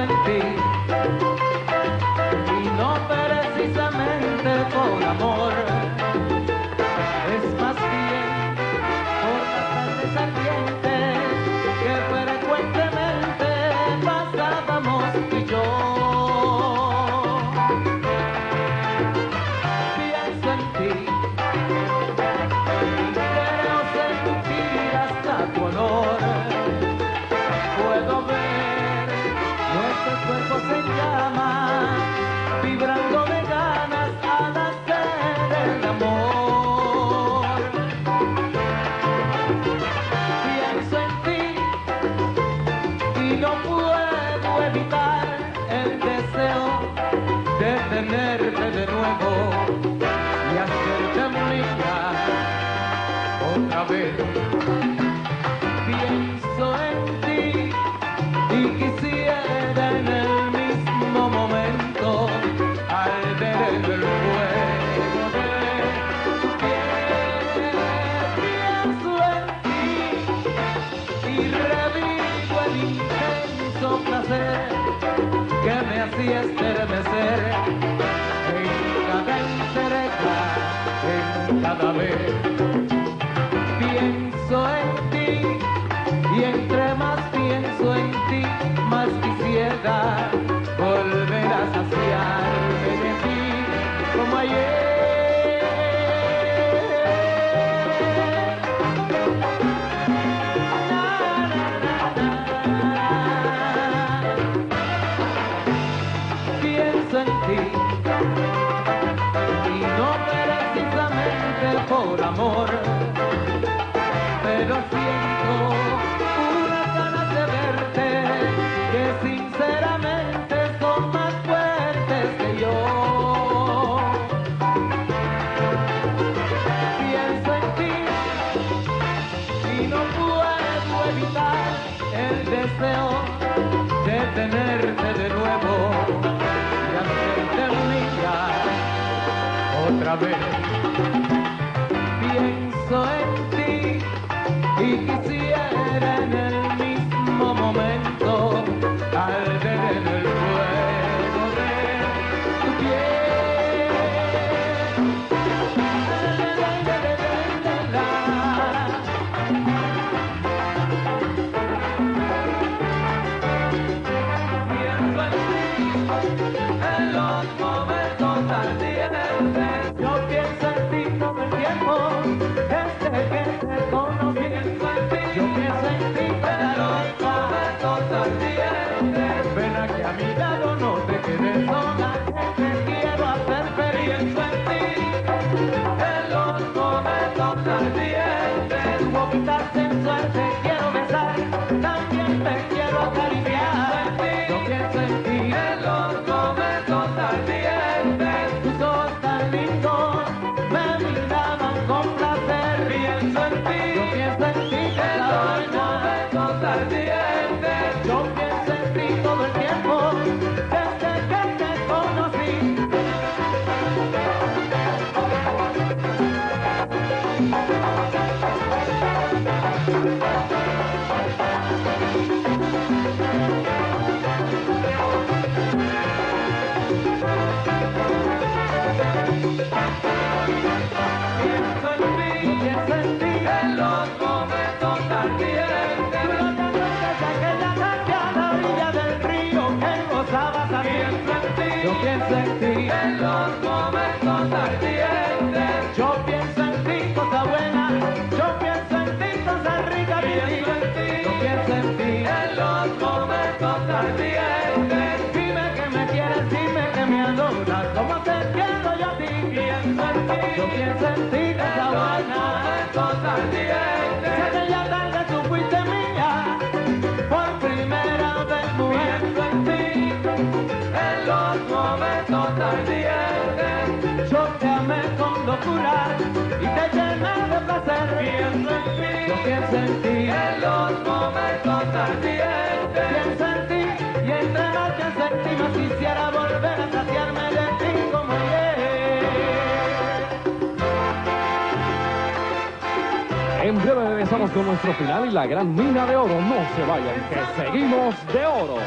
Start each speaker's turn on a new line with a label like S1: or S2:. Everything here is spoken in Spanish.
S1: en ti. Y no precisamente por amor, es más bien. que me hacía estremecer en cada entrega, en cada vez. Pienso en ti y entre más pienso en ti, más quisiera. otra vez. Pienso en ti y quisiera en el mismo momento al ver el fuego de tu piel. En los momentos ardientes, pero te duele desde aquella nave a la orilla del río, que cosa vas a hacer? Pienso en ti, pienso en ti, en los momentos ardientes. Yo pienso en ti, cosa buena, yo pienso en ti, cosa rica, pienso en ti, pienso en ti, en los momentos ardientes. Dime que me quieres, dime que me adoras, ¿cómo te quiero yo a ti? todas dientes, yo te amé con locura y te llené de placer. Pienso en ti, yo pienso en ti, en los momentos ardientes. Pienso en ti y entre noches séptimas quisiera volver a saciarme de ti como ayer.
S2: En breve regresamos con nuestro final y la gran mina de oro. No se vayan, que seguimos de oro.